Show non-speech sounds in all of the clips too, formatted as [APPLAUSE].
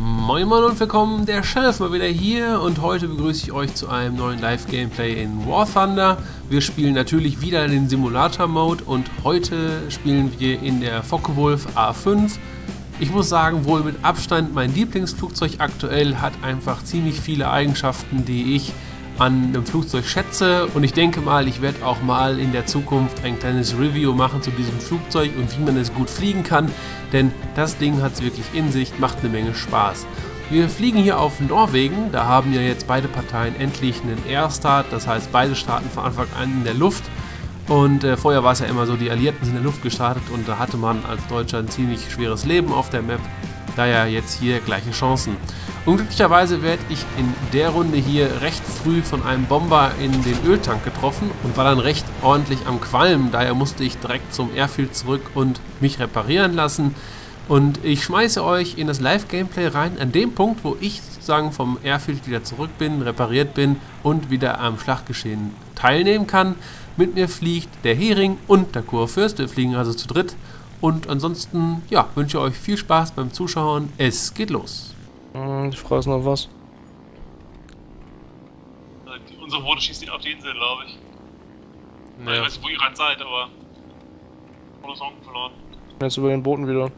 Moin Moin und willkommen, der Chef mal wieder hier und heute begrüße ich euch zu einem neuen Live-Gameplay in War Thunder. Wir spielen natürlich wieder den Simulator-Mode und heute spielen wir in der Focke-Wulf A5. Ich muss sagen, wohl mit Abstand mein Lieblingsflugzeug aktuell hat einfach ziemlich viele Eigenschaften, die ich an einem Flugzeug schätze und ich denke mal, ich werde auch mal in der Zukunft ein kleines Review machen zu diesem Flugzeug und wie man es gut fliegen kann, denn das Ding hat es wirklich in sich, macht eine Menge Spaß. Wir fliegen hier auf Norwegen, da haben ja jetzt beide Parteien endlich einen Airstart, das heißt beide starten von Anfang an in der Luft und äh, vorher war es ja immer so, die Alliierten sind in der Luft gestartet und da hatte man als Deutscher ein ziemlich schweres Leben auf der Map, daher jetzt hier gleiche Chancen. Unglücklicherweise werde ich in der Runde hier recht früh von einem Bomber in den Öltank getroffen und war dann recht ordentlich am Qualmen. Daher musste ich direkt zum Airfield zurück und mich reparieren lassen. Und ich schmeiße euch in das Live-Gameplay rein, an dem Punkt, wo ich sozusagen vom Airfield wieder zurück bin, repariert bin und wieder am Schlachtgeschehen teilnehmen kann. Mit mir fliegt der Hering und der Kurfürst. Wir fliegen also zu dritt. Und ansonsten, ja, wünsche ich euch viel Spaß beim Zuschauen. Es geht los. Hm, Ich frage noch was. Unsere Boote schießen auf die Insel, glaube ich. Ich Ja. weiß nicht, wo ihr gerade seid, aber. Oder ist Augen verloren. Ich jetzt über den Booten wieder.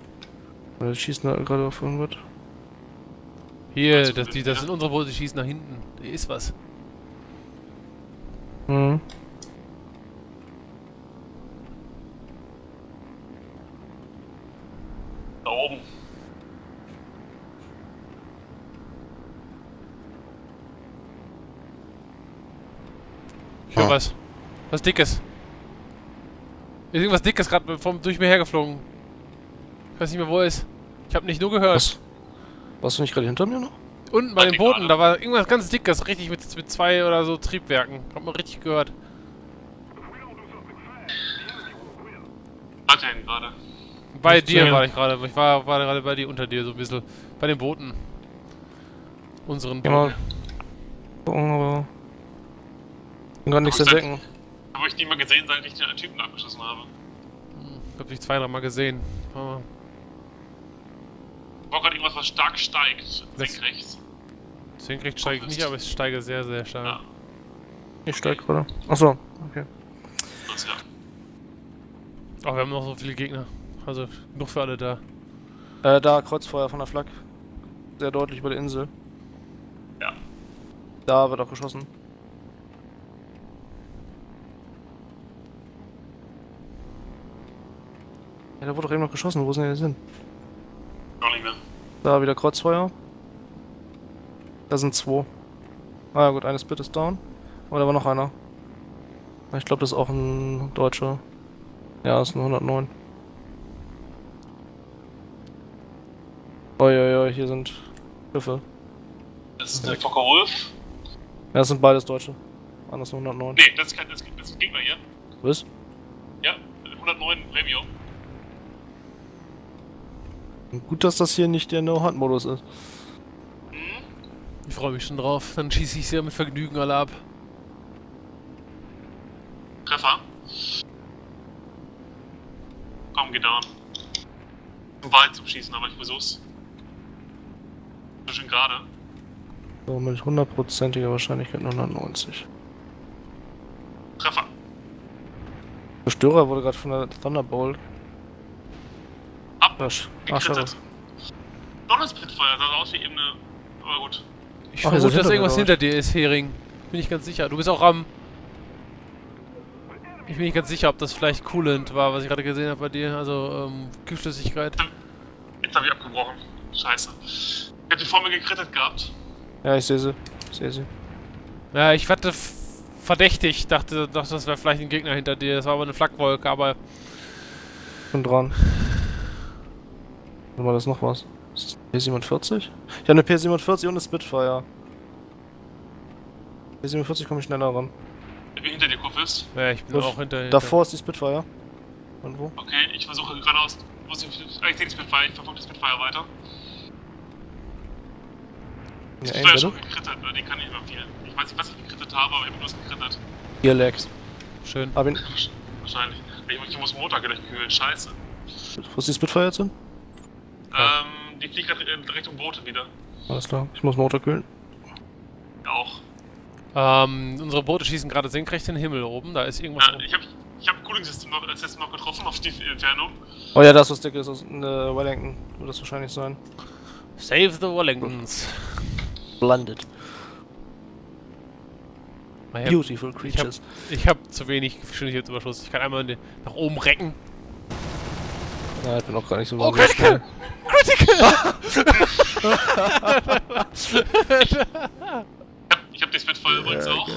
Oder die schießen da gerade auf irgendwas. Hier, das, die, das sind unsere Boote, die schießen nach hinten. Da ist was. Mhm. Da oben. Ich höre Ah. was. Was Dickes. Ist irgendwas Dickes gerade vom durch mir hergeflogen. Ich weiß nicht mehr, wo er ist. Ich habe nicht nur gehört. Was? Warst du nicht gerade hinter mir noch? Unten bei Warte den Booten, gerade. da war irgendwas ganz Dickes, richtig mit, mit zwei oder so Triebwerken. Hat man richtig gehört. Hat er ihn gerade. Bei zu dir war ich gerade. Ich war, war gerade bei dir, unter dir so ein bisschen. Bei den Booten. Unseren. Booten. Gucken, aber. Kann gar nichts Aber ich sag- entdecken. Habe ich nie mal gesehen, seit ich den Typen abgeschossen habe. Ich hab dich zwei, dreimal gesehen. Aber War gerade irgendwas, was stark steigt. Senkrechts. senkrecht steige ich nicht, aber ich steige sehr, sehr stark. Ja. Ich steig gerade. Achso, okay. Das ja. Oh, wir haben noch so viele Gegner. Also, genug für alle da. Äh, da, Kreuzfeuer von der Flak. Sehr deutlich über der Insel. Ja. Da wird auch geschossen. Ja, da wurde doch eben noch geschossen. Wo sind die denn? Noch nicht mehr. Da wieder Kreuzfeuer. Da sind zwei. Ah ja gut, eine Split ist down. Aber da war noch einer. Ich glaube, das ist auch ein Deutscher. Ja, das ist ein 109. Uiuiui, hier sind Schiffe. Das ist der Fokker Wolf. Ja, das sind beides Deutsche. Anders 109. Nee, das ist kein das, das ist ein Gegner hier. Was? Ja, 109 Premium. Gut, dass das hier nicht der No-Hunt-Modus ist. Ich freue mich schon drauf. Dann schieße ich sie ja mit Vergnügen alle ab. Treffer. Komm, geh down. Um Wald zu schießen, aber ich versuch's. Schon gerade. So, mit hundertprozentiger Wahrscheinlichkeit 190. Treffer. Zerstörer wurde gerade von der Thunderbolt. Ab. Ach, sch- ach, schade. Gekrittet. Noch ein Spitfire, sah aus wie eben eine. Aber gut. Ich Ach, vermute, dass irgendwas hinter dir ist, Hering. Bin ich ganz sicher. Du bist auch am... Ich bin nicht ganz sicher, ob das vielleicht Coolant war, was ich gerade gesehen habe bei dir. Also, ähm, Giftflüssigkeit. Jetzt habe ich abgebrochen. Scheiße. Ich hätte vor mir gekrittet gehabt. Ja, ich sehe sie. Ich sehe sie. Ja, ich hatte verdächtig, dachte, dachte das wäre vielleicht ein Gegner hinter dir. Das war aber eine Flakgwolke, aber Bin dran. Warte mal, das ist noch was. Ist das eine P47? Ich habe eine P47 und eine Spitfire. P47 komme ich schneller ran. Ich bin hinter dir, Kuffis. ja, ich bin Los. auch hinter, hinter. Davor ist die Spitfire. Und wo? Okay, ich versuche geradeaus. Wo ist die, ah, ich sehe die Spitfire, ich verfolge die Spitfire weiter. Die Ja, Spitfire ist schon gekrittet, ne? die kann nicht mehr viel. Ich weiß nicht, was ich gekrittet habe, aber ich habe bloß gekrittet. Hier lags. Schön. Hab ihn. [LAUGHS] Wahrscheinlich. Ich, ich muss den Motor gleich kühlen, scheiße. Wo ist die Spitfire jetzt hin? Ähm, die fliegt gerade in Richtung Boote wieder. Alles klar. Ich muss Motor kühlen. Ja, auch. Ähm, unsere Boote schießen gerade senkrecht in den Himmel oben. Da ist irgendwas. Ja, ich habe ich hab ein Cooling-System noch, äh, System noch getroffen auf die Entfernung. Oh ja, das was dick ist aus äh, Wellington. Wird das wahrscheinlich sein. Save the Wellingtons. Blended. Hab, Beautiful ich hab, creatures. ich hab zu wenig Geschwindigkeitsüberschuss. Ich kann einmal nach oben recken. Ja, ich bin auch gar nicht so Oh, wahnsinnig Critical! [LAUGHS] Ich habe die Spitfire übrigens auch.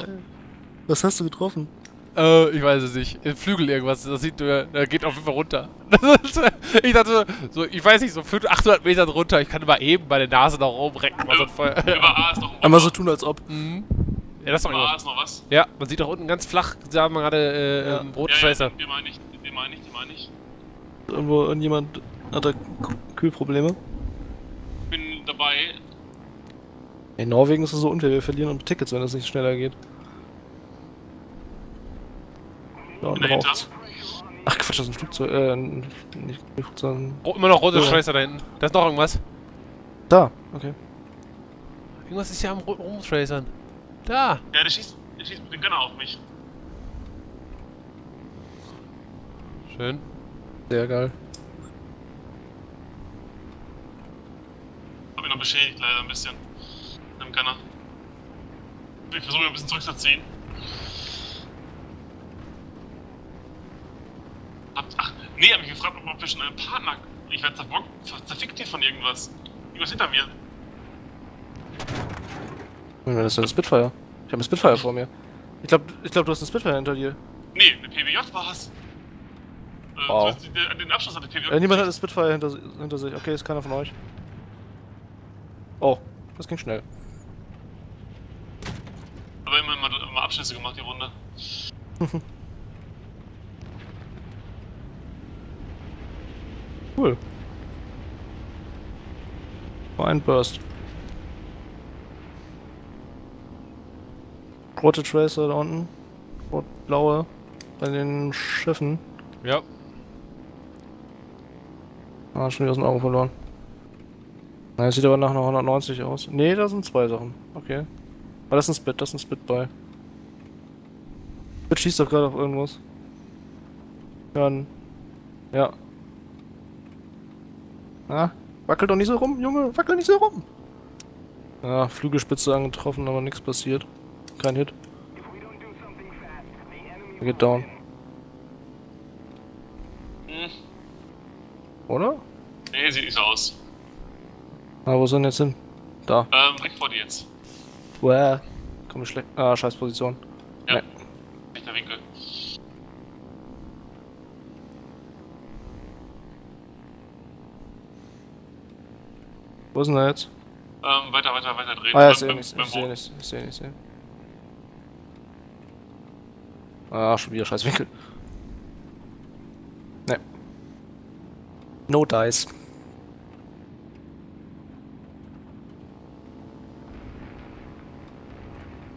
Was hast du getroffen? Äh, ich weiß es nicht. Im Flügel irgendwas. Das sieht, äh, da geht auf jeden Fall runter. [LAUGHS] Äh, ich dachte so, ich weiß nicht, so 500, 800 Meter runter. Ich kann mal eben meine Nase nach oben recken. Mal so ein Feuer. Über A ist noch ein Einmal so tun, als ob. Mhm. Ja, das ist doch Über A ist noch was. Ja, man sieht doch unten ganz flach, da haben wir gerade äh, Ja. ähm, Ja, Brotschweißer. ja, die meine ich, die meine ich, die meine ich. Irgendwo irgendjemand hat da K- Kühlprobleme. Ich bin dabei. In Norwegen ist es so unfair, wir verlieren um Tickets, wenn es nicht schneller geht. Da unten Dahinter. raucht's. Ach Quatsch, das ist ein Flugzeug, äh, ein- nicht Flugzeug. Oh, immer noch rote Ja. Schweißer da hinten. Da ist noch irgendwas. Da, okay. Irgendwas ist ja am roten Rumtracern. Da. Ja, der schießt, der schießt mit dem Gunner auf mich. Schön. Sehr geil. Hab ihn noch beschädigt leider ein bisschen. Dem Gunner. Ich versuche ihn ein bisschen zurückzuziehen. Hab, ach, nee, hab mich gefragt, ob wir schon einen Partner. Ich werde zerfickt hier von irgendwas. Irgendwas hinter mir. Das ist eine Spitfire. Ich habe eine Spitfire vor mir. Ich glaube, ich glaub, du hast eine Spitfire hinter dir. Nee, eine PBJ war's. Äh, Wow. den, den Abschluss hat der PBJ. Äh, niemand hat eine Spitfire hinter, hinter sich. Okay, ist keiner von euch. Oh, das ging schnell. Aber immer, immer, immer Abschlüsse gemacht, die Runde. [LAUGHS] Cool. War ein Burst. Rote Tracer da unten. Rot-blaue bei den Schiffen. Ja. Ah, schon wieder aus den Augen verloren. Na, das sieht aber nach einer 190 aus. Nee, da sind zwei Sachen. Okay. Aber das ist ein Spit, das ist ein Spit bei. Spit schießt doch gerade auf irgendwas. Hören. Ja. Ah, wackel doch nicht so rum, Junge, wackel nicht so rum. Ja, Flügelspitze angetroffen, aber nichts passiert. Kein Hit. Er geht down. Hm. Oder? Nee, sieht nicht so aus. Ah, wo sind jetzt hin? Da. Ähm, direkt vor dir jetzt. Uäh. Komm, schlecht. Ah, scheiß Position. Ja. Nee. Rechter Winkel. Wo ist denn er jetzt? Ähm, weiter, weiter, weiter drehen. Ah ja, Beim- ich sehe beim- nicht, beim ich sehe Boot. nicht, ich sehe nicht, ich sehe. Ah, schon wieder scheiß Winkel. Ne. No dice.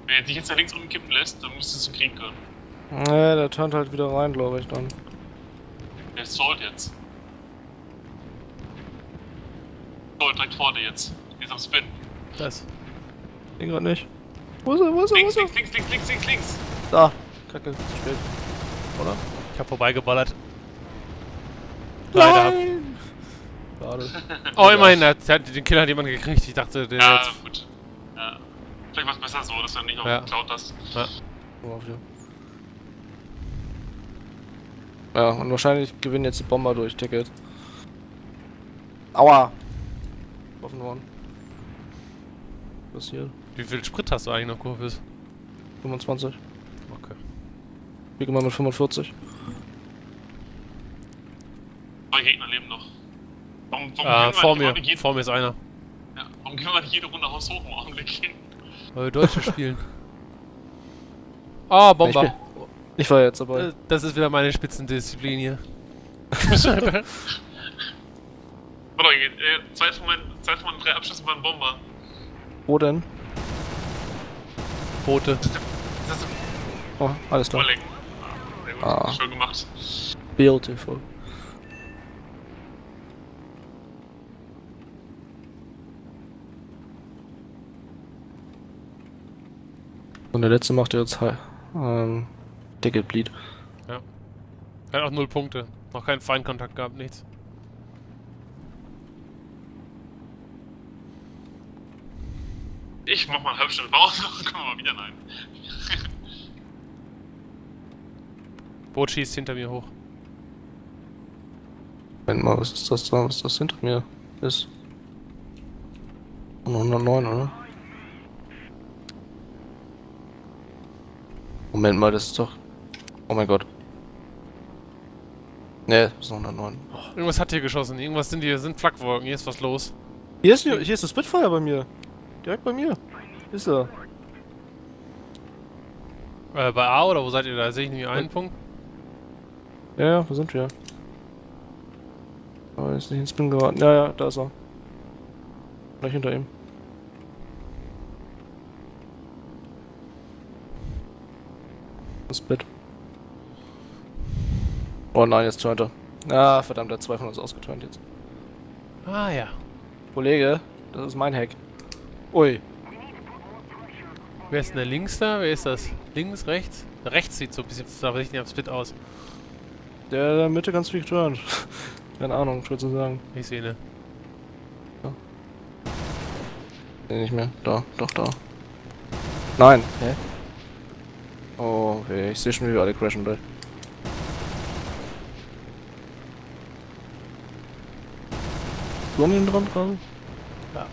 Wenn er dich jetzt nach links umkippen lässt, dann müsstest du ihn kriegen können. Ne, der turnt halt wieder rein, glaube ich, dann. Der ist Salt jetzt. Salt direkt vor dir jetzt. Der ist am Spin. Das. Den gerade nicht. Wo ist er, wo ist er, wo Links, ist er? links, links, links, links, links, links. Da. Kacke, zu spät. Oder? Ich hab vorbeigeballert. Leider. Schade. Oh, immerhin, den Killer hat jemand gekriegt. Ich dachte, der Ja, hat. gut. Ja. Vielleicht war es besser so, dass du nicht noch Ja. geklaut hast. Worauf hier? Ja, und wahrscheinlich gewinnen jetzt die Bomber durch Ticket. Aua! Offen worden. Was hier? Wie viel Sprit hast du eigentlich noch, Kurvis? 25. Okay. Ich mal mit 45. Zwei Gegner leben noch. Warum, warum Äh, gehen wir vor mir. Vor mir ist einer. ja, warum gehen wir nicht jede Runde Haus hoch im Augenblick hin? Weil wir Deutsche spielen. [LAUGHS] Ah, Ich, bin, Bomber. ich war jetzt dabei. Äh, Das ist wieder meine Spitzendisziplin hier. [LAUGHS] Warte, äh, zwei, von meinen, zwei von meinen drei Abschüssen waren Bomber. Wo denn? Boote. Das ist Oh, alles klar. Gut, Ah. schön gemacht. Beautiful. Und der letzte macht jetzt halt, ähm, Ticket Bleed. Er hat auch null Punkte. Noch keinen Feindkontakt gehabt, nichts. Ich mach mal eine halbe Stunde Pause [LAUGHS] und kommen wir mal wieder rein. [LAUGHS] Boot schießt hinter mir hoch. Moment mal, was ist das da, was das hinter mir ist? 109, oder? Moment mal, das ist doch... Oh mein Gott. Ne, das ist 109. Irgendwas hat hier geschossen. Irgendwas sind hier, sind Flakgewolken. Hier ist was los. Hier ist, hier ist das Spitfire bei mir. Direkt bei mir. Ist er. Äh, bei A oder wo seid ihr da? Sehe ich nicht einen Punkt? Ja, ja, wo sind wir? Aber ist nicht ins Spin geraten. Ja, ja, da ist er. Gleich hinter ihm. Das Bett. Oh nein, jetzt turnt er. Ah, verdammt, der hat zwei von uns ausgeturnt jetzt. Ah ja. Kollege, das ist mein Hack. Ui. Wer ist denn der links da? Wer ist das? Links, rechts? Rechts sieht so ein bisschen, nicht am Split aus. Der in der Mitte ganz viel geturnt. [LAUGHS] Keine Ahnung, ich würde so sagen. Ich sehe ne. Nee, nicht mehr. Da, doch, da. Nein. Hä? Oh, okay. Ich sehe schon, wie wir alle crashen gleich. Blondien dran gerade? Ja.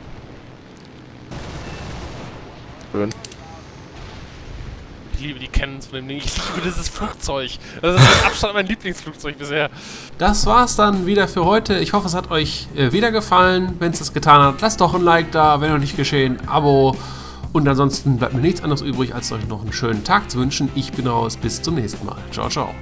Schön. Ich liebe die Cannons von dem Ding. Ich liebe dieses Flugzeug. Das ist mit Abstand mein Lieblingsflugzeug bisher. Das war's dann wieder für heute. Ich hoffe, es hat euch äh, wieder gefallen. Wenn es das getan hat, lasst doch ein Like da. Wenn noch nicht geschehen, Abo. Und ansonsten bleibt mir nichts anderes übrig, als euch noch einen schönen Tag zu wünschen. Ich bin raus. Bis zum nächsten Mal. Ciao, ciao.